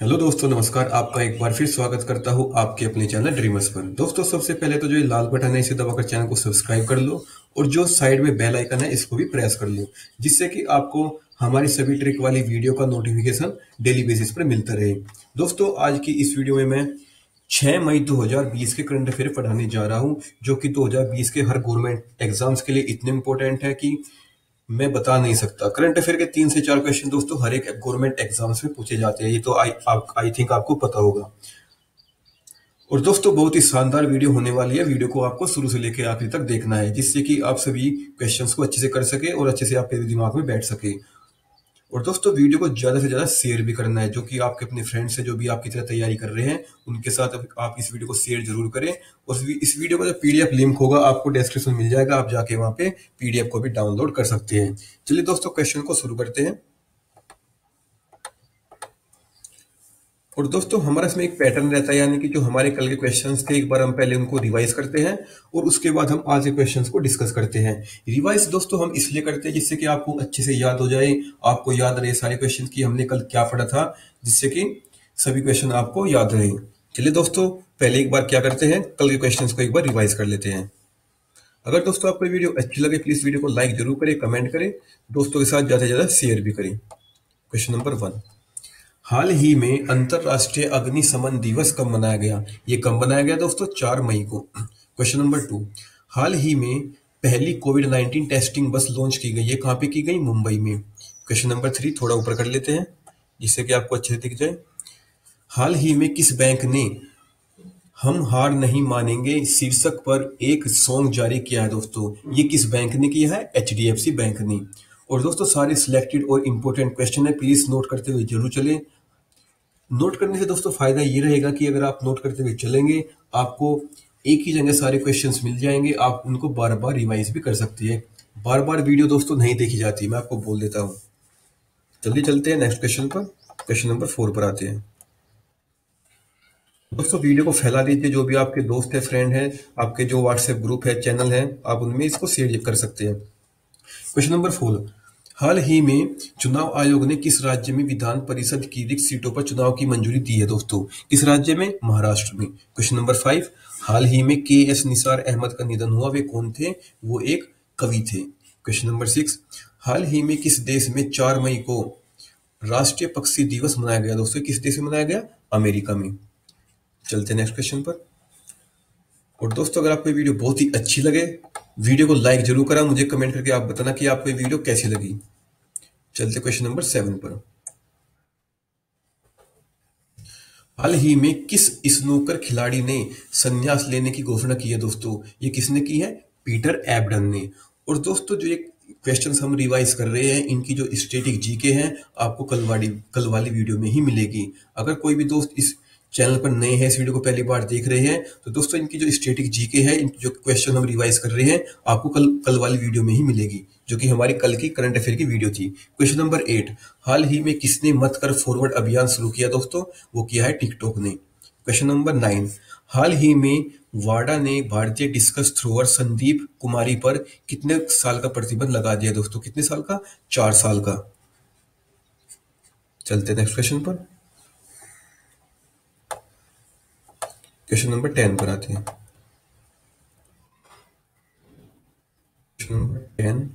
Hello दोस्तों, नमस्कार। आपका एक बार फिर स्वागत करता हूँ आपके अपने चैनल ड्रीमर्स पर। दोस्तों, सबसे पहले तो जो ये लाल बटन है, इसे दबाकर चैनल को सब्सक्राइब कर लो और जो साइड में बेल आइकन है, इसको भी प्रेस कर लो, जिससे कि आपको हमारी सभी ट्रिक वाली वीडियो का नोटिफिकेशन डेली बेसिस पर मिलता रहे। दोस्तों, आज की इस वीडियो में मैं 6 मई 2020 के करंट अफेयर पढ़ाने जा रहा हूँ, जो कि 2020 के हर गवर्नमेंट एग्ज़ाम्स के लिए इतने इम्पोर्टेंट है कि मैं बता नहीं सकता। करंट अफेयर के तीन से चार क्वेश्चन दोस्तों, हर एक गवर्नमेंट एग्ज़ाम्स में पूछे जाते हैं। ये तो आई आई थिंक आपको पता होगा। और दोस्तों, बहुत ही शानदार वीडियो होने वाली है। वीडियो को आपको शुरू से लेकर आखिर तक देखना है, जिससे कि आप सभी क्वेश्चंस को अच्छे से कर सके और अच्छे से आपके दिमाग में बैठ सके। और दोस्तों, वीडियो को ज़्यादा से ज़्यादा शेयर भी करना है, जो कि आपके अपने फ्रेंड्स से जो भी आपकी तरह तैयारी कर रहे हैं, उनके साथ आप इस वीडियो को शेयर ज़रूर करें। और इस वीडियो का जो पीडीएफ लिंक होगा, आपको डिस्क्रिप्शन मिल जाएगा, आप जाके वहाँ पे पीडीएफ को भी डाउनलोड कर सकते हैं। चलिए दोस्तों क्वेश्चन को शुरू करते हैं। और दोस्तों, हमारा इसमें एक पैटर्न रहता है, यानी कि जो हमारे कल के क्वेश्चंस थे, एक बार हम पहले उनको रिवाइज करते हैं और उसके बाद हम आज के क्वेश्चंस को डिस्कस करते हैं। रिवाइज दोस्तों, हम इसलिए करते हैं जिससे कि आपको अच्छे से याद हो जाए, आपको याद रहे सारे क्वेश्चन की हमने कल क्या पढ़ा था, जिससे कि सभी क्वेश्चन आपको याद रहे। चलिए दोस्तों, पहले एक बार क्या करते हैं, कल के क्वेश्चन को एक बार रिवाइज कर लेते हैं। अगर दोस्तों आपको वीडियो अच्छी लगे प्लीज़ वीडियो को लाइक ज़रूर करें कमेंट करें, दोस्तों के साथ ज़्यादा से ज़्यादा शेयर भी करें। क्वेश्चन नंबर वन हाल ही में अंतरराष्ट्रीय अग्निशमन दिवस कब मनाया गया? ये कब मनाया गया दोस्तों? चार मई को। Question number two. हाल ही में पहली covid nineteen testing bus launch की गई। ये कहाँ पे की गई? मुंबई में। क्वेश्चन नंबर थ्री, थोड़ा ऊपर कर लेते हैं, जिससे कि आपको अच्छे से दिख जाए। हाल ही में किस बैंक ने हम हार नहीं मानेंगे शीर्षक पर एक सॉन्ग जारी किया है दोस्तों। ये किस बैंक ने किया है? एचडीएफसी बैंक ने। और दोस्तों, सारे सिलेक्टेड और इम्पोर्टेंट क्वेश्चन है। प्लीज़ नोट करते हुए ज़रूर चलें। नोट करने से दोस्तों फ़ायदा ये रहेगा कि अगर आप नोट करते हुए चलेंगे, आपको एक ही जगह सारे क्वेश्चंस मिल जाएँगे, आप उनको बार बार रिवाइज भी कर सकती है। बार बार वीडियो दोस्तों नहीं देखी जाती, मैं आपको बोल देता हूँ। जल्दी चलते हैं नेक्स्ट क्वेश्चन पर। क्वेश्चन नंबर फोर पर आते हैं। दोस्तों वीडियो को फैला दीजिए, जो भी आपके दोस्त है फ्रेंड है, आपके जो व्हाट्सएप ग्रुप है चैनल है, आप उनमें इसको शेयर कर सकते हैं। क्वेश्चन नंबर फोर हाल ही में चुनाव आयोग ने किस राज्य में विधान परिषद की रिक्त सीटों पर चुनाव की मंजूरी दी है दोस्तों? किस राज्य में? महाराष्ट्र में। क्वेश्चन नंबर फाइव हाल ही में के एस निसार अहमद का निधन हुआ, वे कौन थे? वो एक कवि थे। क्वेश्चन नंबर सिक्स हाल ही में किस देश में चार मई को राष्ट्रीय पक्षी दिवस मनाया गया दोस्तों? किस देश में मनाया गया? अमेरिका में। चलते नेक्स्ट क्वेश्चन पर। और दोस्तों, अगर आपको वीडियो बहुत ही अच्छी लगे, वीडियो को लाइक ज़रूर करा, मुझे कमेंट करके आप बताना कि आपको वीडियो कैसी लगी। चलते क्वेश्चन नंबर सेवन पर। हाल ही में किस स्नूकर खिलाड़ी ने संन्यास लेने की घोषणा की है दोस्तों? ये किसने की है? पीटर एबडन ने। और दोस्तों, जो ये क्वेश्चन हम रिवाइज कर रहे हैं, इनकी जो स्टेटिक जीके हैं, आपको कल वाली कल वाली वीडियो में ही मिलेगी। अगर कोई भी दोस्त इस चैनल पर नए हैं, इस वीडियो को पहली बार देख रहे हैं तो दोस्तों, इनकी जो स्टेटिक जीके है जो क्वेश्चन हम रिवाइज कर रहे हैं, आपको कल कल वाली वीडियो में ही मिलेगी, जो कि हमारी कल की करंट अफेयर की वीडियो थी। क्वेश्चन नंबर एट हाल ही में किसने मत कर फॉरवर्ड अभियान शुरू किया दोस्तों? वो किया है टिकटॉक ने। क्वेश्चन नंबर नाइन हाल ही में वाडा ने भारतीय डिस्कस थ्रोअर संदीप कुमारी पर कितने साल का प्रतिबंध लगा दिया दोस्तों? कितने साल का? चार साल का। चलते नेक्स्ट क्वेश्चन पर। क्वेश्चन नंबर टेन पर आते हैं। Question number ten.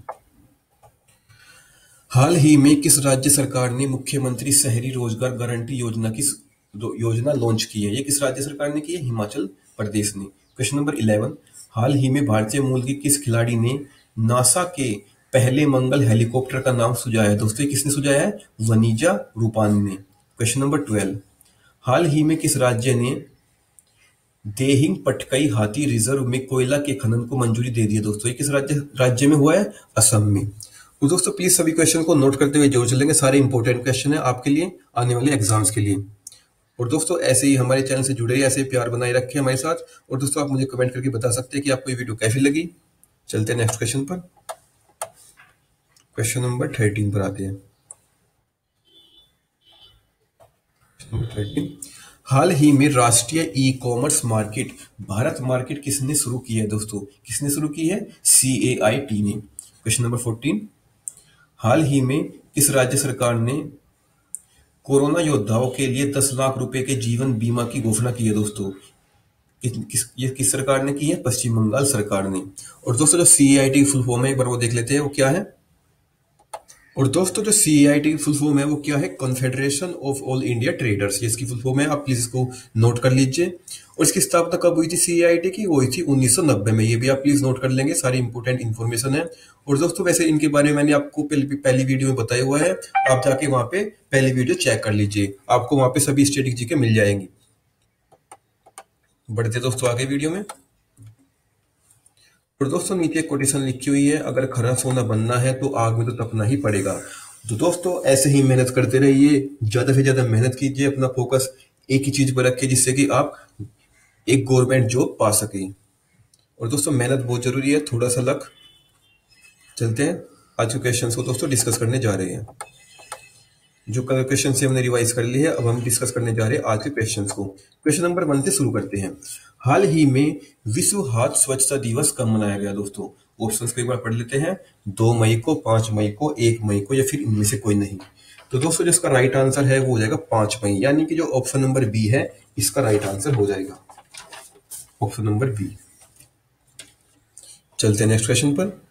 हाल ही में किस राज्य सरकार ने मुख्यमंत्री शहरी रोज़गार गारंटी योजना की योजना लॉन्च की है? ये किस राज्य सरकार ने की है? हिमाचल प्रदेश ने। Question number eleven. हाल ही में भारतीय मूल के किस खिलाड़ी ने नासा के पहले मंगल हेलीकॉप्टर का नाम सुझाया है? दोस्तों किसने सुझाया है? वनीजा रूपानी ने। Question number twelve. हाल ही में किस राज्य ने देहिंग पटकई हाथी रिज़र्व में कोयला के खनन को मंजूरी दे दी है दोस्तों। ये किस राज्य राज्य में हुआ है? असम में। तो दोस्तों प्लीज़ सभी क्वेश्चन को नोट करते हुए ज़रूर चलेंगे। सारे इंपॉर्टेंट क्वेश्चन है आपके लिए, आने वाले एग्ज़ाम्स के लिए। और दोस्तों, ऐसे ही हमारे चैनल से जुड़े ऐसे प्यार बनाए रखे हमारे साथ। और दोस्तों, आप मुझे कमेंट करके बता सकते हैं कि आपको ये वीडियो कैसी लगी। चलते हैं नेक्स्ट क्वेश्चन पर। क्वेश्चन नंबर थर्टीन पर आते हैं। हाल ही में राष्ट्रीय e commerce market Bharat market किसने शुरू की है दोस्तों? किसने शुरू की है? सी ए आई टी ने। क्वेश्चन नंबर फोर्टीन हाल ही में किस राज्य सरकार ने कोरोना योद्धाओं के लिए 10 लाख रुपए के जीवन बीमा की घोषणा की है दोस्तों? किस ये किस सरकार ने की है? पश्चिम बंगाल सरकार ने। और दोस्तों, जो C I T full form है, एक बार वो देख लेते हैं, वो क्या है? और दोस्तों, जो C I T full form है, वो क्या है? Confederation of all India traders ये इसकी फुल फॉर्म है। आप प्लीज़ इसको नोट कर लीजिए। और इसकी स्थापना कब हुई थी सी आई टी की? हुई थी 1990 में। ये भी आप प्लीज़ नोट कर लेंगे। सारी इंपोर्टेंट इन्फॉर्मेशन है। और दोस्तों, वैसे इनके बारे में मैंने आपको पहली पहली वीडियो में बताया हुआ है। आप जाके वहाँ पे पहली वीडियो चेक कर लीजिए। आपको वहाँ पे सभी स्टेटिक जी के मिल जाएँगी। बढ़ते दोस्तों आगे वीडियो में। और दोस्तों नीचे कोटेशन लिखी हुई है, अगर खरा सोना बनना है तो आग में तो तपना ही पड़ेगा। तो दोस्तों, ऐसे ही मेहनत करते रहिए, ज़्यादा से ज़्यादा मेहनत कीजिए, अपना फोकस एक ही चीज़ पर रखिए, जिससे कि आप एक गवर्नमेंट जॉब पा सके। और दोस्तों, मेहनत बहुत ज़रूरी है, थोड़ा सा लक। चलते हैं, आज के क्वेश्चन को दोस्तों डिस्कस करने जा रहे हैं। जो क्वेश्चन से हमने रिवाइज कर लिए है, अब हम डिस्कस करने जा रहे हैं आज के क्वेश्चंस को। क्वेश्चन नंबर वन से शुरू करते हैं। हाल ही में विश्व हाथ स्वच्छता दिवस कब मनाया गया दोस्तों? ऑप्शंस को एक बार पढ़ लेते हैं। दो मई को, पाँच मई को, एक मई को, या फिर इनमें से कोई नहीं। तो दोस्तों जिसका राइट आंसर है, वो हो जाएगा पाँच मई। यानी कि जो ऑप्शन नंबर बी है, इसका राइट आंसर हो जाएगा। ऑप्शन नंबर बी चलते हैं नेक्स्ट क्वेश्चन पर।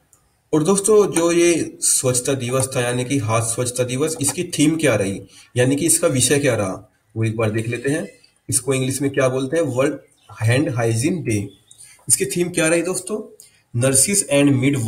और दोस्तों, जो ये स्वच्छता दिवस था, यानी कि हाथ स्वच्छता दिवस, इसकी थीम क्या रही? यानी कि इसका विषय क्या रहा? वो एक बार देख लेते हैं। इसको इंग्लिश में क्या बोलते हैं? World hand hygiene day. इसकी थीम क्या रही दोस्तों? Nurses and mid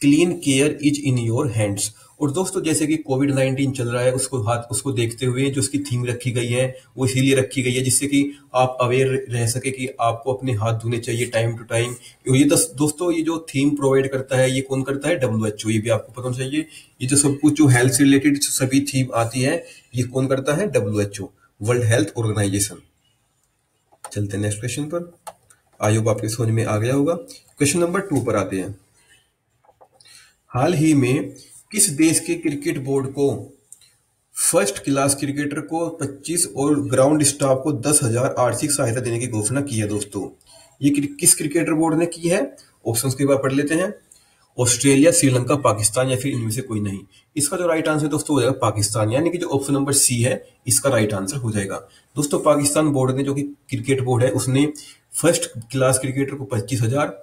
clean care is in your hands. और दोस्तों, जैसे कि कोविड नाइन्टीन चल रहा है, उसको हाथ, उसको देखते हुए जो उसकी थीम रखी गई है, वो इसीलिए रखी गई है जिससे कि आप अवेयर रह सके कि आपको अपने हाथ धोने चाहिए टाइम टू टाइम और ये दस, दोस्तों, ये जो थीम प्रोवाइड करता है, ये कौन करता है? डब्ल्यू एच ओ ये भी आपको पता होना चाहिए। ये जो सब कुछ, जो हेल्थ से रिलेटेड सभी थीम आती है, ये कौन करता है? W H O world health organisation चलते हैं नेक्स्ट क्वेश्चन पर। होप आपके समझ में आ गया होगा। क्वेश्चन नंबर टू पर आते हैं। हाल ही में किस देश के क्रिकेट बोर्ड को, फ़र्स्ट क्लास क्रिकेटर को 25 और ग्राउंड स्टाफ को दस हज़ार आर्थिक सहायता देने की घोषणा की है दोस्तों। ये किस क्रिकेटर बोर्ड ने की है? ऑप्शन के बाद पढ़ लेते हैं। ऑस्ट्रेलिया, श्रीलंका, पाकिस्तान या फिर इनमें से कोई नहीं। इसका जो राइट आंसर दोस्तों, हो जाएगा पाकिस्तान। यानी कि जो ऑप्शन नंबर सी है, इसका राइट आंसर हो जाएगा। दोस्तों, पाकिस्तान बोर्ड ने जो कि क्रिकेट बोर्ड है, उसने फ़र्स्ट क्लास क्रिकेटर को पच्चीस हज़ार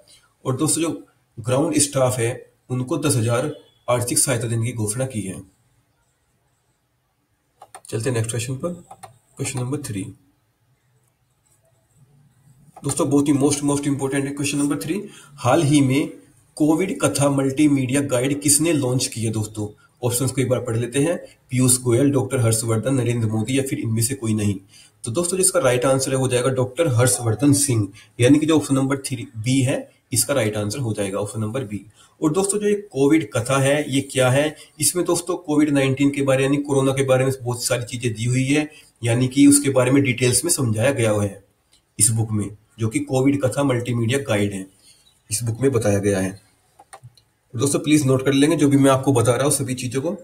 और दोस्तों, जो ग्राउंड स्टाफ है, उनको दस हज़ार आर्थिक सहायता देने की घोषणा की है। चलते नेक्स्ट क्वेश्चन पर। क्वेश्चन नंबर थ्री दोस्तों, बहुत ही मोस्ट मोस्ट इंपोर्टेंट है। क्वेश्चन नंबर थ्री हाल ही में कोविड कथा मल्टीमीडिया गाइड किसने लॉन्च की है दोस्तों? ऑप्शंस को एक बार पढ़ लेते हैं। पीयूष गोयल डॉक्टर हर्षवर्धन, नरेंद्र मोदी या फिर इनमें से कोई नहीं। तो दोस्तों, जिसका राइट आंसर है हो जाएगा डॉक्टर हर्षवर्धन सिंह। यानी कि जो ऑप्शन नंबर थ्री बी है इसका राइट आंसर हो जाएगा ऑप्शन नंबर बी और दोस्तों, जो ये कोविड कथा है, ये क्या है? इसमें दोस्तों कोविड नाइन्टीन के बारे, यानी कोरोना के बारे में बहुत सारी चीज़ें दी हुई है, यानी कि उसके बारे में डिटेल्स में समझाया गया हुआ है इस बुक में, जो कि कोविड कथा मल्टीमीडिया गाइड है। इस बुक में बताया गया है। दोस्तों प्लीज़ नोट कर लेंगे, जो भी मैं आपको बता रहा हूँ सभी चीज़ों को,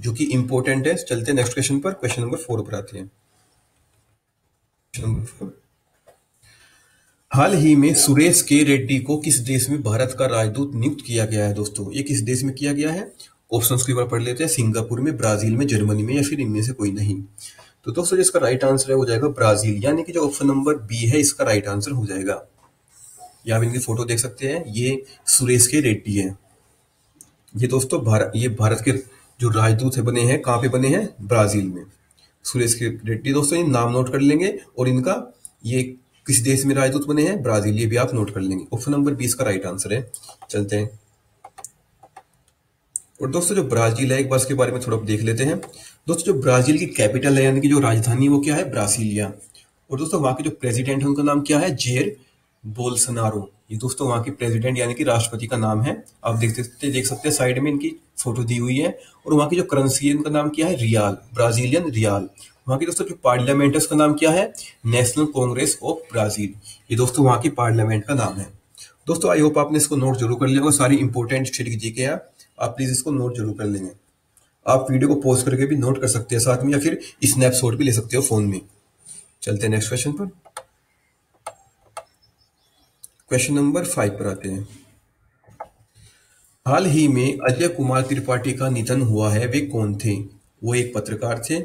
जो कि इंपॉर्टेंट है। चलते हैं नेक्स्ट क्वेश्चन पर। क्वेश्चन नंबर फोर पर आते हैं। क्वेश्चन नंबर फोर हाल ही में सुरेश के रेड्डी को किस देश में भारत का राजदूत नियुक्त किया गया है दोस्तों? ये किस देश में किया गया है? ऑप्शन की बार पढ़ लेते हैं। सिंगापुर में, ब्राज़ील में, जर्मनी में, या फिर इनमें से कोई नहीं। तो दोस्तों जिसका राइट आंसर है, हो जाएगा ब्राज़ील। यानी कि जो ऑप्शन नंबर बी है, इसका राइट आंसर हो जाएगा। यहाँ आप इनकी फ़ोटो देख सकते हैं। ये सुरेश के रेड्डी है। ये दोस्तों भारत ये भारत के जो राजदूत है, बने हैं, कहाँ पे बने हैं? ब्राज़ील में। सुरेश के रेड्डी दोस्तों, ये नाम नोट कर लेंगे और इनका ये किस देश में राजदूत बने हैं? ब्राज़ील, ये भी आप नोट कर लेंगे। ऑप्शन नंबर बीस का राइट आंसर है। चलते हैं। और दोस्तों, जो ब्राज़ील है, एक बार इसके बारे में थोड़ा देख लेते हैं। दोस्तों, जो ब्राज़ील की कैपिटल है, यानी कि जो राजधानी, वो क्या है? ब्रासीलिया। और दोस्तों, वहाँ के जो प्रेसिडेंट है, उनका नाम क्या है? जेर बोलसनारो ये दोस्तों, वहाँ के प्रेसिडेंट यानी कि राष्ट्रपति का नाम है। आप देख सकते देख सकते हैं, साइड में इनकी फ़ोटो दी हुई है। और वहाँ की जो करेंसी है इनका नाम क्या है? रियाल ब्राजीलियन रियाल वहाँ की दोस्तों, जो पार्लियामेंट है, उसका नाम क्या है? National congress of Brazil. ये दोस्तों, वहाँ की पार्लियामेंट का नाम है। दोस्तों आई होप आपने इसको नोट ज़रूर कर लिया होगा। सारी इंपॉर्टेंट स्टेट के आप प्लीज़ इसको नोट ज़रूर कर लेंगे। आप वीडियो को पोस्ट करके भी नोट कर सकते हैं साथ में, या फिर स्नैपशॉट भी ले सकते हो फ़ोन में। चलते हैं नेक्स्ट क्वेश्चन पर। क्वेश्चन नंबर फाइव पर आते हैं। हाल ही में अजय कुमार त्रिपाठी का निधन हुआ है। वे कौन थे? वो एक पत्रकार थे।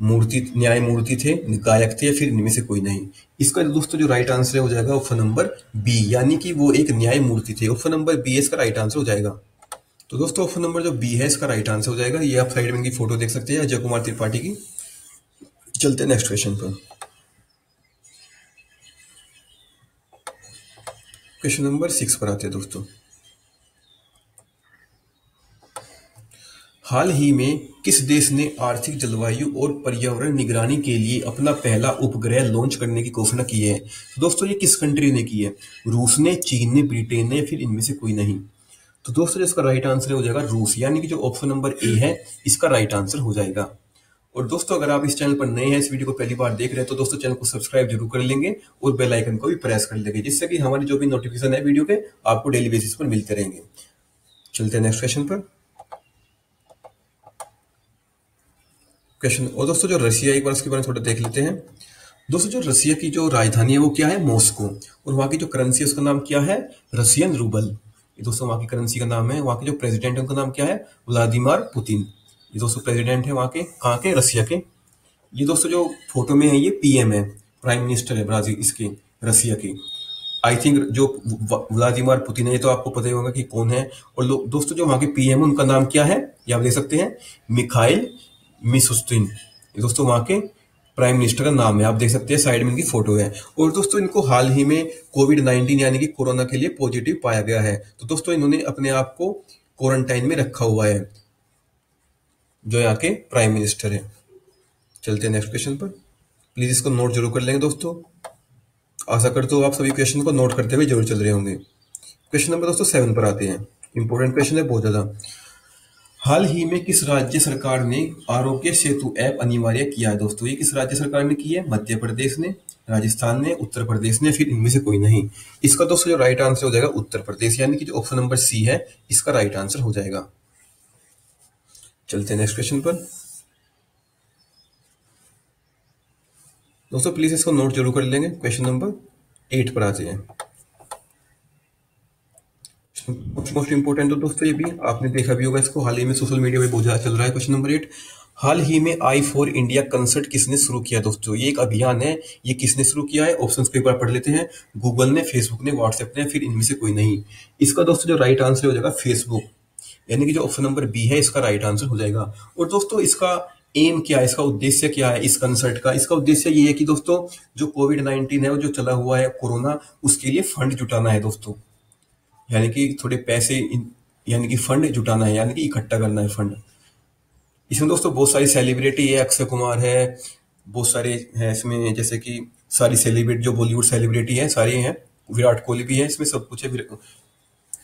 मूर्ति न्यायमूर्ति थे, गायक थे या फिर इनमें से कोई नहीं। इसका दोस्तों जो राइट आंसर हो जाएगा ऑप्शन नंबर बी यानी कि वो एक न्यायमूर्ति थे। ऑप्शन नंबर बी इसका राइट आंसर हो जाएगा। तो दोस्तों ऑप्शन नंबर जो बी है, इसका राइट आंसर हो जाएगा। ये आप साइड में इनकी फ़ोटो देख सकते हैं अजय कुमार त्रिपाठी की। चलते नेक्स्ट क्वेश्चन पर। क्वेश्चन नंबर सिक्स पर आते हैं दोस्तों। हाल ही में किस देश ने आर्थिक जलवायु और पर्यावरण निगरानी के लिए अपना पहला उपग्रह लॉन्च करने की घोषणा की है? दोस्तों, ये किस कंट्री ने की है? रूस ने, चीन ने, ब्रिटेन ने, फिर इनमें से कोई नहीं। तो दोस्तों, इसका राइट आंसर हो जाएगा रूस, यानी कि जो ऑप्शन नंबर ए है, इसका राइट आंसर हो जाएगा। और दोस्तों, अगर आप इस चैनल पर नए हैं, इस वीडियो को पहली बार देख रहे हैं तो दोस्तों चैनल को सब्सक्राइब ज़रूर कर लेंगे और बेल आइकन को भी प्रेस कर लेंगे, जिससे कि हमारी जो भी नोटिफिकेशन है वीडियो के, आपको डेली बेसिस पर मिलते रहेंगे। चलते हैं नेक्स्ट क्वेश्चन पर। क्वेश्चन और दोस्तों, जो रशिया एक बार उसके बारे में थोड़ा देख लेते हैं। दोस्तों, जो रशिया की जो राजधानी है, वो क्या है? मॉस्को। और वहाँ की जो करेंसी है, उसका नाम क्या है? Russian rouble. ये दोस्तों, वहाँ की करेंसी का नाम है। वहाँ के जो प्रेसिडेंट है, उनका नाम क्या है? Vladimir Putin. ये दोस्तों प्रेसिडेंट है वहाँ के। कहाँ के? रशिया के। ये दोस्तों, जो फ़ोटो में है, ये पीएम है। प्राइम मिनिस्टर है ब्राज़ील, इसके रशिया के। आई थिंक जो व्लादिमार पुतिन है, ये तो आपको पता ही होगा कि कौन है। और दोस्तों, जो वहाँ के पीएम उनका नाम क्या है? ये आप देख सकते हैं। मिखाइल ये दोस्तों वहाँ के प्राइम मिनिस्टर का नाम है। आप देख सकते हैं साइड में इनकी फ़ोटो है। और दोस्तों इनको हाल ही में कोविड नाइन्टीन यानी कि कोरोना के लिए पॉजिटिव पाया गया है। तो दोस्तों इन्होंने अपने आप को क्वारंटाइन में रखा हुआ है, जो यहाँ के प्राइम मिनिस्टर है। चलते हैं नेक्स्ट क्वेश्चन पर। प्लीज़ इसको नोट ज़रूर कर लेंगे दोस्तों। आशा करते हो आप सभी क्वेश्चन को नोट करते हुए ज़रूर चल रहे होंगे। क्वेश्चन नंबर दोस्तों सेवन पर आते हैं। इंपॉर्टेंट क्वेश्चन है बहुत ज़्यादा। हाल ही में किस राज्य सरकार ने आरोग्य सेतु ऐप अनिवार्य किया है? दोस्तों, ये किस राज्य सरकार ने किया है? मध्य प्रदेश ने, राजस्थान ने, उत्तर प्रदेश ने, फिर इनमें से कोई नहीं। इसका दोस्तों, जो राइट आंसर हो जाएगा उत्तर प्रदेश, यानी कि जो ऑप्शन नंबर सी है, इसका राइट आंसर हो जाएगा। चलते हैं नेक्स्ट क्वेश्चन पर। दोस्तों प्लीज़ इसको नोट ज़रूर कर लेंगे। क्वेश्चन नंबर एट पर आते हैं मोस्ट इंपोर्टेंट तो दोस्तों ये भी आपने देखा भी होगा इसको। हाल ही में सोशल मीडिया पे बहुत ज़्यादा चल रहा है क्वेश्चन नंबर एट हाल ही में आई फॉर इंडिया कंसर्ट किसने शुरू किया दोस्तों? ये एक अभियान है। ये किसने शुरू किया है? ऑप्शन को एक बार पढ़ लेते हैं। गूगल ने फेसबुक ने व्हाट्सएप ने, फिर इनमें से कोई नहीं। इसका दोस्तों जो राइट आंसर हो जाएगा फेसबुक यानी कि जो ऑप्शन नंबर बी है, इसका राइट आंसर हो जाएगा। और दोस्तों इसका एम क्या है? इसका उद्देश्य क्या है इस कंसर्ट का? इसका उद्देश्य ये है कि दोस्तों, जो कोविड नाइन्टीन है वो जो चला हुआ है कोरोना, उसके लिए फंड जुटाना है दोस्तों। यानी कि थोड़े पैसे यानी कि फंड जुटाना है, यानी कि इकट्ठा करना है फंड। इसमें दोस्तों बहुत सारी सेलिब्रिटी है, अक्षय कुमार है, बहुत सारे हैं इसमें, जैसे कि सारी सेलिब्रिटी जो बॉलीवुड सेलिब्रिटी है, सारे हैं, विराट कोहली भी है, इसमें सब कुछ है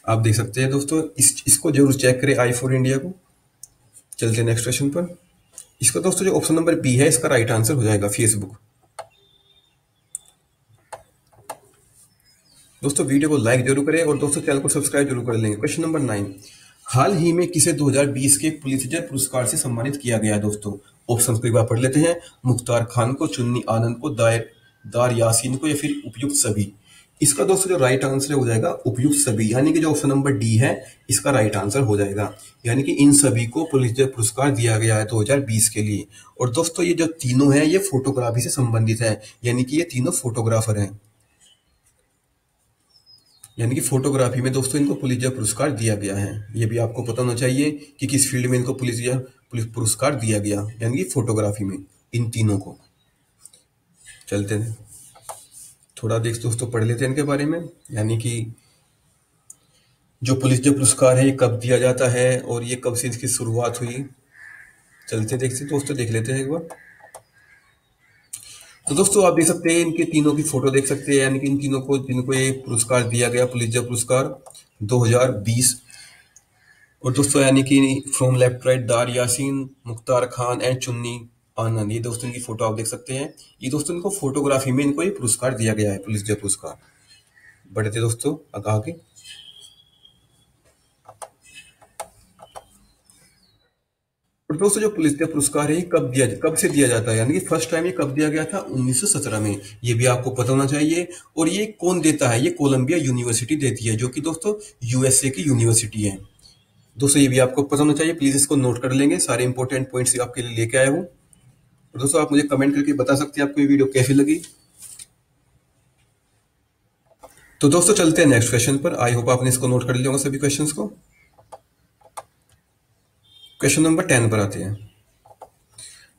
आप देख सकते हैं दोस्तों, इस, इसको ज़रूर चेक करें आई फोर इंडिया को। चलते नेक्स्ट क्वेश्चन पर। इसका दोस्तों जो ऑप्शन नंबर बी है, इसका राइट आंसर हो जाएगा फेसबुक दोस्तों, वीडियो को लाइक ज़रूर करें और दोस्तों, चैनल को सब्सक्राइब ज़रूर कर लेंगे। क्वेश्चन नंबर नाइन हाल ही में किसे 2020 के पुलिसजर पुरस्कार से सम्मानित किया गया दोस्तों? ऑप्शन को एक बार पढ़ लेते हैं। मुख्तार खान को, चुन्नी आनंद को, दायर, दार यासीन को या फिर उपयुक्त सभी? इसका दोस्तों, जो राइट आंसर हो जाएगा, उपयुक्त सभी। यानी कि जो ऑप्शन नंबर डी है, इसका राइट आंसर हो जाएगा। यानी कि इन सभी को पुलिसजर पुरस्कार दिया गया है 2020 के लिए। और दोस्तों, ये जो तीनों हैं, ये फोटोग्राफी से संबंधित है। यानी कि ये तीनों फोटोग्राफर हैं। यानी कि फोटोग्राफी में दोस्तों इनको पुलिस पुरस्कार दिया गया है। ये भी आपको पता होना चाहिए कि किस फ़ील्ड में इनको पुलिस पुलिस पुरस्कार दिया गया, यानी कि फोटोग्राफी में, इन तीनों को। चलते हैं। थोड़ा देख दोस्तों, पढ़ लेते हैं इनके बारे में। यानी कि जो पुलिस जो पुरस्कार है, ये कब दिया जाता है और ये कब से इसकी शुरुआत हुई। चलते देखते दोस्तों देख लेते हैं एक बार। तो दोस्तों, आप देख सकते हैं, इनके तीनों की फ़ोटो देख सकते हैं, यानी कि इन तीनों को, जिनको ये पुरस्कार दिया गया, पुलिस पुरस्कार 2020 और दोस्तों, यानी कि फ्रॉम लेफ़्ट राइट, दार यासीन, मुख्तार खान एंड चुन्नी आनंद। ये दोस्तों, इनकी फ़ोटो आप देख सकते हैं। ये दोस्तों, इनको फोटोग्राफी में इनको ये पुरस्कार दिया गया है, पुलिस पुरस्कार। बढ़ते दोस्तों आगे। और दोस्तों जो पुलिस पुरस्कार है कब दिया कब से दिया जाता है? यानी कि फ़र्स्ट टाइम ये कब दिया गया था? 1917 में। ये भी आपको पता होना चाहिए। और ये कौन देता है? ये कोलंबिया यूनिवर्सिटी देती है, जो कि दोस्तों यूएसए की यूनिवर्सिटी है। दोस्तों, ये भी आपको पता होना चाहिए। प्लीज़ इसको नोट कर लेंगे। सारे इंपॉर्टेंट पॉइंट्स आपके लिए लेके आया हूँ। और दोस्तों, आप मुझे कमेंट करके बता सकते हैं, आपको ये वीडियो कैसी लगी। तो दोस्तों, चलते हैं नेक्स्ट क्वेश्चन पर। आई होप आपने इसको नोट कर लिया होगा सभी क्वेश्चंस को। क्वेश्चन नंबर टेन पर आते हैं।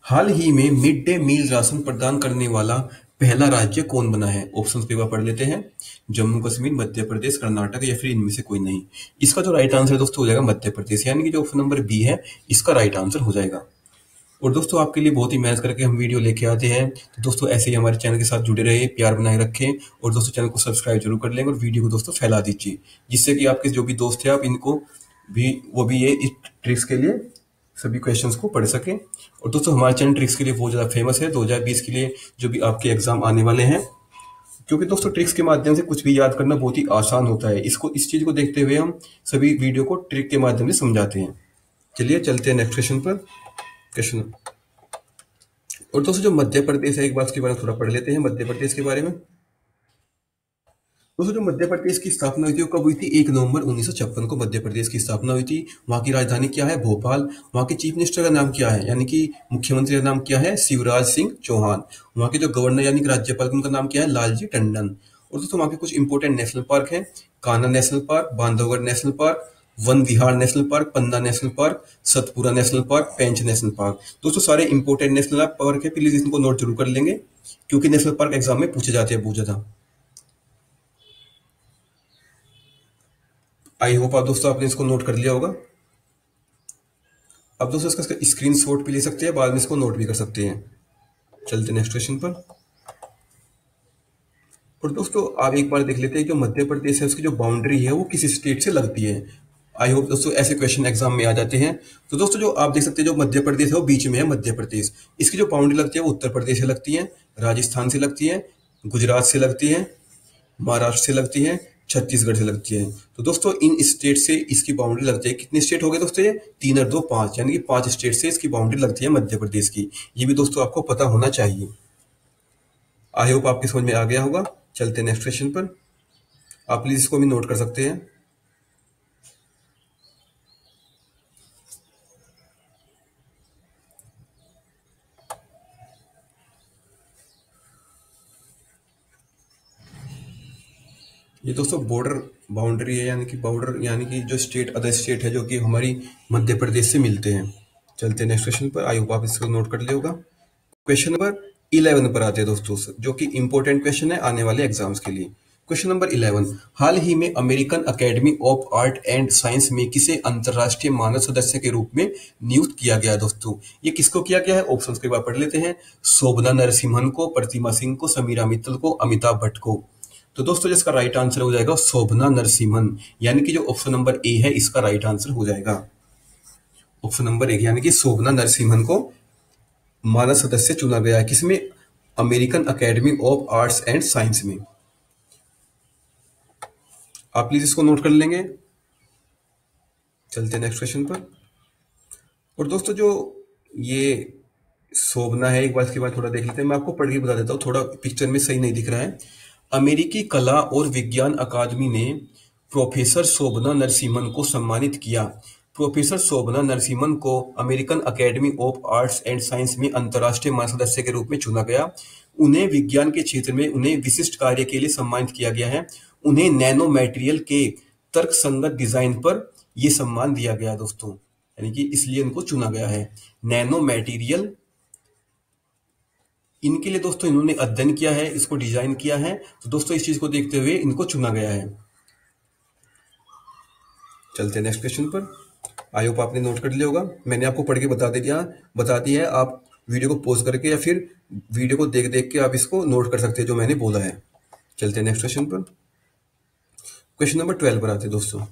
हाल ही में मिड डे मील राशन प्रदान करने वाला पहला राज्य कौन बना है? ऑप्शन पे पढ़ लेते हैं। जम्मू कश्मीर, मध्य प्रदेश, कर्नाटक या फिर इनमें से कोई नहीं। इसका जो राइट आंसर दोस्तों, हो जाएगा मध्य प्रदेश। यानी कि जो ऑप्शन नंबर बी है, इसका राइट आंसर हो जाएगा। और दोस्तों, आपके लिए बहुत ही मेहनत करके हम वीडियो लेके आते हैं। तो दोस्तों, ऐसे ही हमारे चैनल के साथ जुड़े रहे, प्यार बनाए रखें। और दोस्तों चैनल को सब्सक्राइब ज़रूर कर लेंगे और वीडियो को दोस्तों फैला दीजिए। जिससे कि आपके जो भी दोस्त है, आप इनको भी, वो भी ये इस ट्रिक्स के लिए सभी क्वेश्चंस को पढ़ सकें। और दोस्तों, हमारे चैनल ट्रिक्स के लिए बहुत ज़्यादा फ़ेमस है। 2020 के लिए जो भी आपके एग्ज़ाम आने वाले हैं। क्योंकि दोस्तों ट्रिक्स के माध्यम से कुछ भी याद करना बहुत ही आसान होता है। इसको, इस चीज़ को देखते हुए हम सभी वीडियो को ट्रिक के माध्यम से समझाते हैं। चलिए, चलते हैं नेक्स्ट क्वेश्चन पर। क्वेश्चन और दोस्तों, जो मध्य प्रदेश है, एक बार उसके बारे में थोड़ा पढ़ लेते हैं। मध्य प्रदेश के बारे में। दोस्तों, जो मध्य प्रदेश की स्थापना हुई थी, वो कब हुई थी? एक नवंबर उन्नीस सौ छप्पन को मध्य प्रदेश की स्थापना हुई थी। वहाँ की राजधानी क्या है? भोपाल। वहाँ के चीफ मिनिस्टर का नाम क्या है? यानी कि मुख्यमंत्री का नाम क्या है? शिवराज सिंह चौहान। वहाँ के जो गवर्नर यानी कि राज्यपाल, उनका नाम क्या है? लालजी टंडन। और दोस्तों, वहाँ के कुछ इंपोर्टेंट नेशनल पार्क है। Kanha national park Bandhavgarh national park Van Vihar national park Panna national park Satpura national park Pench national park दोस्तों, सारे इंपोर्टेंट नेशनल पार्क है। प्लीज़ इनको नोट ज़रूर कर लेंगे, क्योंकि नेशनल पार्क एग्ज़ाम में पूछे जाते हैं, बहुत ज़्यादा। आई होप आप दोस्तों आपने इसको नोट कर लिया होगा। अब दोस्तों इसका स्क्रीन शॉट भी ले सकते हैं, बाद में इसको नोट भी कर सकते हैं। चलते नेक्स्ट क्वेश्चन पर। और दोस्तों आप एक बार देख लेते हैं जो मध्य प्रदेश है, उसकी जो बाउंड्री है, वो किस स्टेट से लगती है। आई होप दोस्तों ऐसे क्वेश्चन एग्ज़ाम में आ जाते हैं। तो दोस्तों जो आप देख सकते हैं, जो मध्य प्रदेश है, वो बीच में है, मध्य प्रदेश। इसकी जो बाउंड्री लगती है, वो उत्तर प्रदेश से लगती है, राजस्थान से लगती है, गुजरात से लगती है, महाराष्ट्र से लगती है छत्तीसगढ़ से लगती है। तो दोस्तों, इन स्टेट से इसकी बाउंड्री लगती है। कितने स्टेट हो गए दोस्तों ये? तीन और दो, पाँच। यानी कि पाँच स्टेट से इसकी बाउंड्री लगती है मध्य प्रदेश की। ये भी दोस्तों आपको पता होना चाहिए। आई होप आपकी समझ में आ गया होगा। चलते नेक्स्ट क्वेश्चन पर। आप प्लीज़ इसको भी नोट कर सकते हैं। ये दोस्तों बॉर्डर बाउंड्री है, यानी कि बॉर्डर यानी कि जो स्टेट अदर स्टेट है जो कि हमारी मध्य प्रदेश से मिलते हैं। चलते हैं नेक्स्ट क्वेश्चन पर आई होप आप इसको नोट कर लिया होगा। क्वेश्चन नंबर इलेवन पर आते हैं दोस्तों जो कि इंपॉर्टेंट क्वेश्चन है आने वाले एग्ज़ाम्स के लिए। क्वेश्चन नंबर इलेवन हाल ही में American academy of art and science में किसे अंतरराष्ट्रीय मानव सदस्य के रूप में नियुक्त किया गया दोस्तों? ये किसको किया गया है? ऑप्शन के बाद पढ़ लेते हैं। शोभना नरसिम्हन को, प्रतिमा सिंह को, समीरा मित्तल को, अमिताभ भट्ट को। तो दोस्तों, जिसका राइट आंसर हो जाएगा शोभना नरसिम्हन। यानी कि जो ऑप्शन नंबर ए है, इसका राइट आंसर हो जाएगा। ऑप्शन नंबर एक यानी कि शोभना नरसिम्हन को मानव सदस्य चुना गया है किसमें? American academy of arts and science में। आप प्लीज़ इसको नोट कर लेंगे। चलते नेक्स्ट क्वेश्चन पर। और दोस्तों, जो ये शोभना है, एक बार इसके बाद थोड़ा देख लेते हैं। मैं आपको पढ़ के बता देता हूँ। थोड़ा पिक्चर में सही नहीं दिख रहा है। अमेरिकी कला और विज्ञान अकादमी ने प्रोफेसर शोभना नरसिम्हन को सम्मानित किया। प्रोफेसर शोभना नरसिम्हन को American academy of arts and science में अंतर्राष्ट्रीय महासदस्य के रूप में चुना गया। उन्हें विज्ञान के क्षेत्र में उन्हें विशिष्ट कार्य के लिए सम्मानित किया गया है। उन्हें नैनो मटेरियल के तर्क संगत डिज़ाइन पर यह सम्मान दिया गया, दोस्तों। यानी कि इसलिए उनको चुना गया है। नैनो मटेरियल इनके लिए दोस्तों इन्होंने अध्ययन किया है, इसको डिज़ाइन किया है। तो दोस्तों इस चीज़ को देखते हुए इनको चुना गया है। चलते नेक्स्ट क्वेश्चन पर। आई होप आपने नोट कर लिया होगा। मैंने आपको पढ़ के बता दे दिया, बता दिया है, आप वीडियो को पोज करके या फिर वीडियो को देख देख के आप इसको नोट कर सकते हैं, जो मैंने बोला है। चलते नेक्स्ट क्वेश्चन पर। क्वेश्चन नंबर ट्वेल्व पर आते दोस्तों।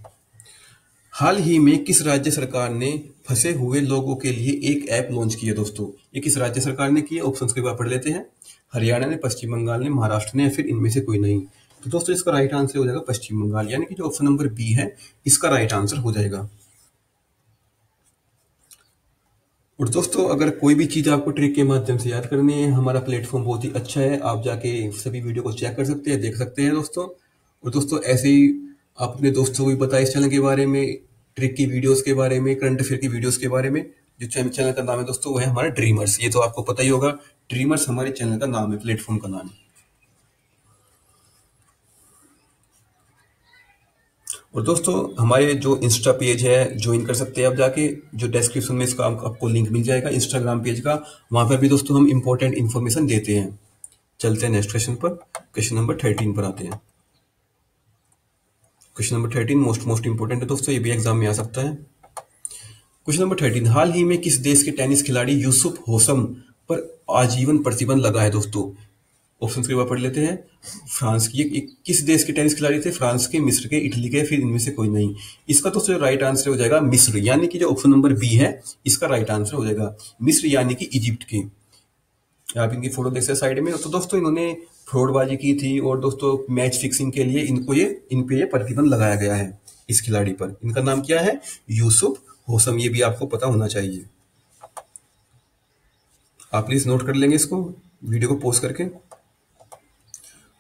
हाल ही में किस राज्य सरकार ने फंसे हुए लोगों के लिए एक ऐप लॉन्च किया दोस्तों? ये किस राज्य सरकार ने किया? ऑप्शन के बाद पढ़ लेते हैं। हरियाणा ने, पश्चिम बंगाल ने, महाराष्ट्र ने, फिर इनमें से कोई नहीं। तो दोस्तों, इसका राइट आंसर हो जाएगा पश्चिम बंगाल। यानी कि जो ऑप्शन नंबर बी है, इसका राइट आंसर हो जाएगा। और दोस्तों, अगर कोई भी चीज़ आपको ट्रिक के माध्यम से याद करनी है, हमारा प्लेटफॉर्म बहुत ही अच्छा है। आप जाके सभी वीडियो को चेक कर सकते हैं, देख सकते हैं दोस्तों। और दोस्तों, ऐसे ही अपने दोस्तों को भी बताएँ इस चैनल के बारे में ट्रिक की वीडियोस के बारे में करंट अफेयर की वीडियोस के बारे में, जो चैनल का नाम है दोस्तों, वो है हमारा ड्रीमर्स ये तो आपको पता ही होगा ड्रीमर्स हमारे चैनल का नाम है प्लेटफॉर्म का नाम। है और दोस्तों, हमारे जो इंस्टा पेज है ज्वाइन कर सकते हैं आप जाके, जो डिस्क्रिप्शन में इसका आपको लिंक मिल जाएगा इंस्टाग्राम पेज का, वहाँ पर भी दोस्तों हम इंपॉर्टेंट इन्फॉर्मेशन देते हैं। चलते हैं नेक्स्ट क्वेश्चन पर क्वेश्चन नंबर थर्टीन पर आते हैं। Question number thirteen most most important है दोस्तों ये भी एग्ज़ाम में आ सकता है। क्वेश्चन नंबर थर्टीन हाल ही में किस देश के टेनिस खिलाड़ी यूसुफ होसम पर आजीवन प्रतिबंध लगा है दोस्तों? ऑप्शन के बाद पढ़ लेते हैं। फ्रांस की एक, किस देश के टेनिस खिलाड़ी थे? फ्रांस के मिस्र के इटली के फिर इनमें से कोई नहीं। इसका तो जो राइट आंसर हो जाएगा मिस्र यानी कि जो ऑप्शन नंबर बी है इसका राइट आंसर हो जाएगा। मिस्र यानी कि इजिप्ट के। आप इनकी फ़ोटो देख सकते साइड में। तो दोस्तों, इन्होंने फ्रॉडबाजी की थी और दोस्तों मैच फिक्सिंग के लिए इनको ये, इन पे ये प्रतिबंध लगाया गया है इस खिलाड़ी पर। इनका नाम क्या है? यूसुफ होसम, ये भी आपको पता होना चाहिए। आप प्लीज़ नोट कर लेंगे इसको वीडियो को पोस्ट करके।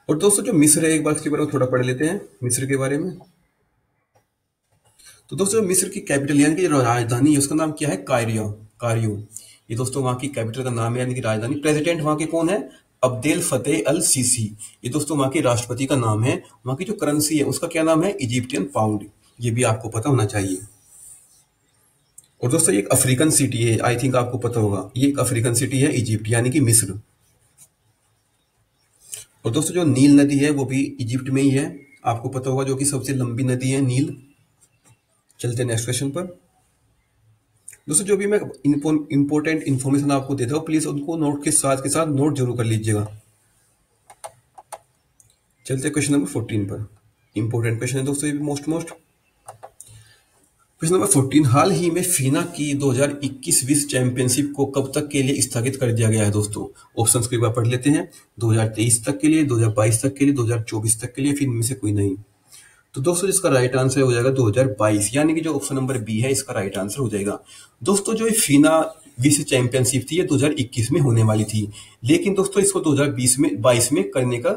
और दोस्तों, जो मिस्र है, एक बार इसके बारे में थोड़ा पढ़ लेते हैं मिस्र के बारे में। तो दोस्तों मिस्र की कैपिटल यानी कि राजधानी है, उसका नाम क्या है? कारियो कारियो। ये दोस्तों वहाँ की कैपिटल का नाम है, यानी कि राजधानी। प्रेसिडेंट वहाँ के कौन है? अब्देल फतेह अल सीसी ये दोस्तों वहाँ के राष्ट्रपति का नाम है। वहाँ की जो करेंसी है, उसका क्या नाम है? इजिप्टियन पाउंड ये भी आपको पता होना चाहिए। और दोस्तों एक अफ्रीकन सिटी है। आई थिंक आपको पता होगा। ये एक अफ्रीकन सिटी है इजिप्ट यानी कि मिस्र। और दोस्तों, जो नील नदी है, वो भी इजिप्ट में ही है। आपको पता होगा जो कि सबसे लंबी नदी है नील चलते नेक्स्ट क्वेश्चन पर। दोस्तों, जो भी मैं इंपॉर्टेंट इंफॉर्मेशन आपको देता हूँ प्लीज़ उनको नोट के साथ के साथ नोट ज़रूर कर लीजिएगा। चलते क्वेश्चन नंबर फोर्टीन पर। इंपॉर्टेंट क्वेश्चन है दोस्तों, ये भी most most question number fourteen हाल ही में फीना की 2021 विश्व चैंपियनशिप को कब तक के लिए स्थगित कर दिया गया है दोस्तों? ऑप्शंस को एक बार पढ़ लेते हैं। 2023 तक के लिए 2022 तक के लिए 2024 तक के लिए, फिर इनमें से कोई नहीं। तो दोस्तों इसका राइट आंसर हो जाएगा 2022 यानी कि जो ऑप्शन नंबर बी है, इसका राइट आंसर हो जाएगा। दोस्तों, जो फीना विश्व चैंपियनशिप थी, ये 2021 में होने वाली थी। लेकिन दोस्तों, इसको 2020 में 22 में करने का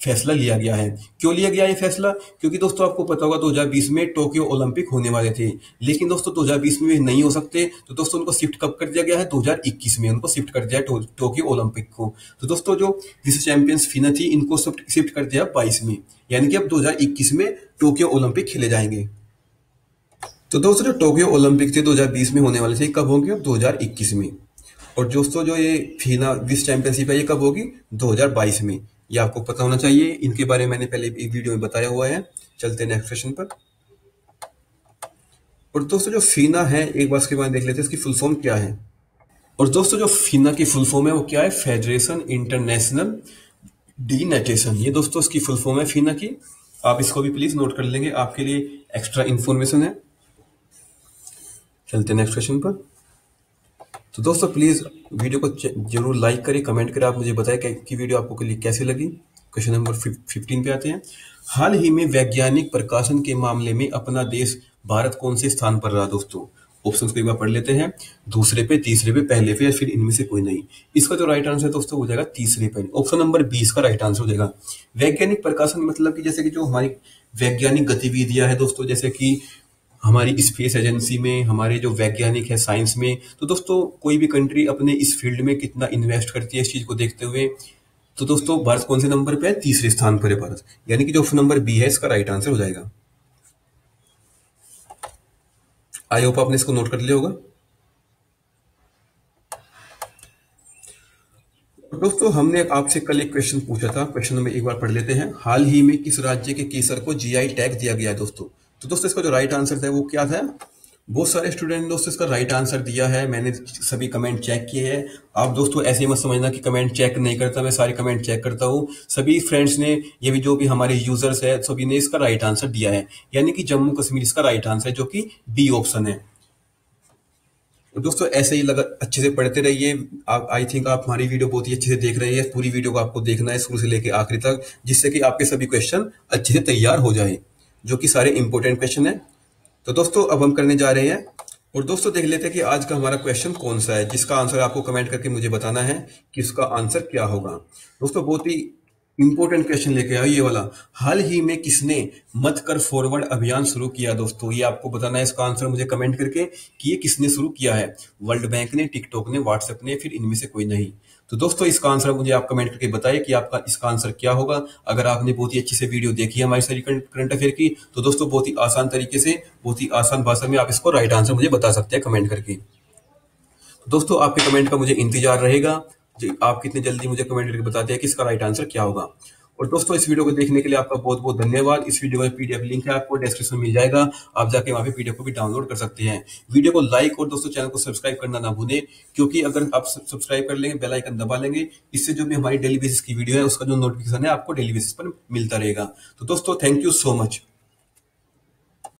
फैसला लिया गया है। क्यों लिया गया ये फैसला? क्योंकि दोस्तों, आपको पता होगा 2020 में टोक्यो ओलंपिक होने वाले थे। लेकिन दोस्तों 2020 में नहीं हो सकते तो दोस्तों, उनको शिफ्ट कब कर दिया गया है? 2021 में उनको शिफ्ट कर दिया है टोक्यो ओलंपिक को। तो दोस्तों, जो विश्व चैंपियंस फिना थी, इनको शिफ्ट कर दिया बाईस में। यानी कि अब दो हज़ार इक्कीस में टोक्यो ओलंपिक खेले जाएँगे। तो दोस्तों, जो टोक्यो ओलंपिक थे 2020 में होने वाले थे कब होंगे? अब 2021 में। और दोस्तों, जो ये फीना विश्व चैंपियनशिप है, ये कब होगी? 2022 में। ये आपको पता होना चाहिए। इनके बारे में मैंने पहले एक वीडियो में बताया हुआ है। चलते नेक्स्ट क्वेश्चन पर। और दोस्तों, जो फीना है, एक बार इसके बारे में देख लेते हैं, इसकी फुल फॉर्म क्या है? और दोस्तों, जो फीना की फुल फॉर्म है, वो क्या है? फेडरेशन इंटरनेशनल डी नेटेशन ये दोस्तों, इसकी फुल फॉर्म है फीना की। आप इसको भी प्लीज़ नोट कर लेंगे। आपके लिए एक्स्ट्रा इंफॉर्मेशन है। चलते नेक्स्ट क्वेश्चन पर। तो दोस्तों प्लीज़ वीडियो को ज़रूर लाइक करें कमेंट करें। आप मुझे बताएँ कि वीडियो आपको के लिए कैसे लगी? क्वेश्चन नंबर फिफ्टीन पे आते हैं। हाल ही में वैज्ञानिक प्रकाशन के मामले में अपना देश भारत कौन से स्थान पर रहा दोस्तों? ऑप्शन को एक बार पढ़ लेते हैं। दूसरे पे, तीसरे पे, पहले पे या फिर इनमें से कोई नहीं। इसका जो राइट आंसर है दोस्तों हो जाएगा तीसरे पे। ऑप्शन नंबर बीस का राइट आंसर हो जाएगा। वैज्ञानिक प्रकाशन मतलब कि जैसे कि जो हमारी वैज्ञानिक गतिविधियाँ है दोस्तों, जैसे कि हमारी स्पेस एजेंसी में, हमारे जो वैज्ञानिक है साइंस में तो दोस्तों, कोई भी कंट्री अपने इस फ़ील्ड में कितना इन्वेस्ट करती है इस चीज़ को देखते हुए तो दोस्तों, भारत कौन से नंबर पे है? तीसरे स्थान पर है भारत। यानी कि जो ऑप्शन नंबर बी है, इसका राइट आंसर हो जाएगा। आई होप आपने इसको नोट कर लिया होगा? दोस्तों, हमने आपसे कल एक क्वेश्चन पूछा था। क्वेश्चन नंबर एक बार पढ़ लेते हैं। हाल ही में किस राज्य के केसर को जीआई टैग दिया गया है, दोस्तों? तो दोस्तों, इसका जो राइट आंसर था वो क्या था? बहुत सारे स्टूडेंट दोस्तों, इसका राइट आंसर दिया है। मैंने सभी कमेंट चेक किए हैं। आप दोस्तों, ऐसे ही मत समझना कि कमेंट चेक नहीं करता, मैं सारे कमेंट चेक करता हूँ। सभी फ्रेंड्स ने, ये भी जो भी हमारे यूज़र्स है, सभी ने इसका राइट आंसर दिया है। यानी कि जम्मू कश्मीर इसका राइट आंसर है, जो कि बी ऑप्शन है। तो दोस्तों, ऐसे ही लगा, अच्छे से पढ़ते रहिए। आप आई थिंक आप हमारी वीडियो बहुत ही अच्छे से देख रहे हैं। पूरी वीडियो को आपको देखना है, शुरू से लेकर आखिरी तक, जिससे कि आपके सभी क्वेश्चन अच्छे से तैयार हो जाए। जो कि सारे इंपॉर्टेंट क्वेश्चन है। तो दोस्तों, अब हम करने जा रहे हैं। और दोस्तों, देख लेते हैं कि आज का हमारा क्वेश्चन कौन सा है, जिसका आंसर आपको कमेंट करके मुझे बताना है कि उसका आंसर क्या होगा। दोस्तों, बहुत ही इंपॉर्टेंट क्वेश्चन लेके आया ये वाला। हाल ही में किसने मत कर फॉरवर्ड अभियान शुरू किया दोस्तों? ये आपको बताना है इसका आंसर मुझे कमेंट करके कि ये किसने शुरू किया है? वर्ल्ड बैंक ने टिकटॉक ने व्हाट्सएप ने, फिर इनमें से कोई नहीं। तो दोस्तों, इसका आंसर मुझे आप कमेंट करके बताइए कि आपका इसका आंसर क्या होगा। अगर आपने बहुत ही अच्छी से वीडियो देखी है हमारी सारी करंट अफेयर की तो दोस्तों, बहुत ही आसान तरीके से, बहुत ही आसान भाषा में आप इसको राइट आंसर मुझे बता सकते हैं कमेंट करके। तो दोस्तों, आपके कमेंट का मुझे इंतज़ार रहेगा। आप कितने जल्दी मुझे कमेंट करके बताते हैं कि इसका राइट आंसर क्या होगा। और दोस्तों, इस वीडियो को देखने के लिए आपका बहुत बहुत धन्यवाद। इस वीडियो का पीडीएफ लिंक है, आपको डिस्क्रिप्शन मिल जाएगा। आप जाके वहाँ पे पीडीएफ को भी डाउनलोड कर सकते हैं। वीडियो को लाइक और दोस्तों चैनल को सब्सक्राइब करना ना भूलें, क्योंकि अगर आप सब्सक्राइब कर लेंगे बेल आइकन दबा लेंगे, इससे जो भी हमारी डेली बेसिस की वीडियो है, उसका जो नोटिफिकेशन है, आपको डेली बेसिस पर मिलता रहेगा। तो दोस्तों थैंक यू सो मच